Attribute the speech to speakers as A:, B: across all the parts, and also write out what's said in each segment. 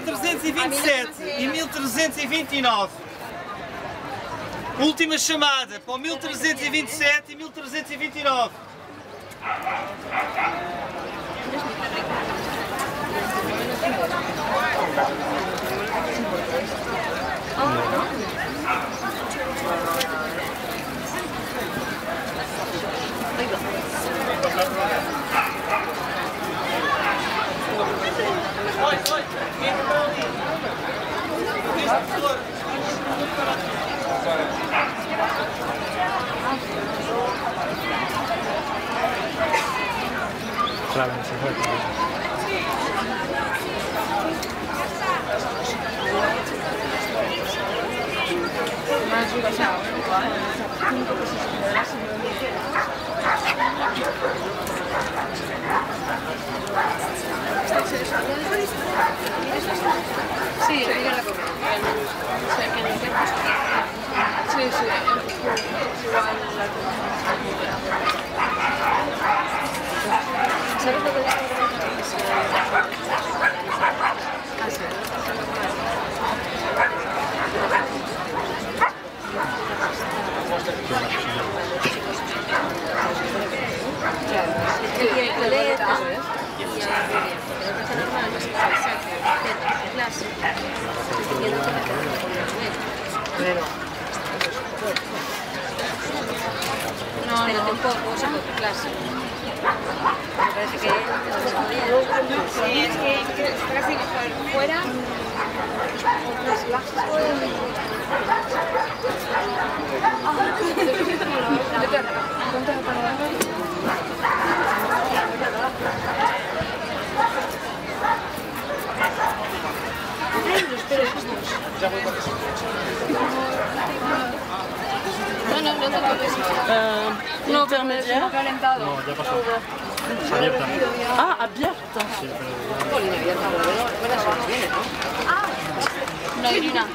A: 1327 e 1329. Última chamada para o 1327 e 1329. Oi,
B: Claro, se fue.
C: No, no, tampoco, clase. Me parece que
D: Sí, es que casi fuera.
E: Euh,
D: no, intermedia.
B: No, ya pasó. Abierta.
E: Ah, abierta.
C: Sí, pero... Ah, no
D: hay una.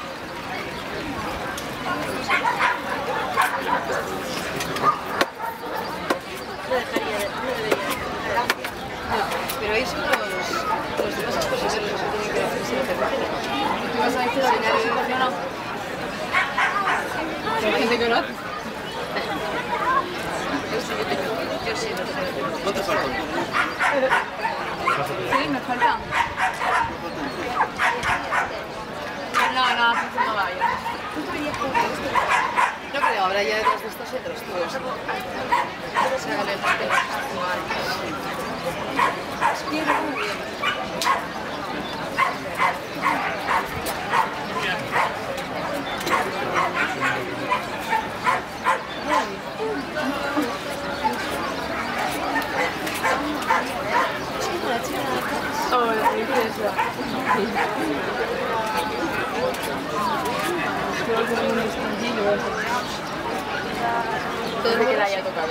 D: No
C: te permito.
A: ¿Cuánto falta?
D: Sí, me falta. No, no, así no vaya.
C: No creo, habrá ya detrás de estos otros todos. Se hagan el parte como antes. Bien, muy bien.
E: Oh, la princesa.
D: Creo que es un escondillo.
C: Todo lo que le haya tocado.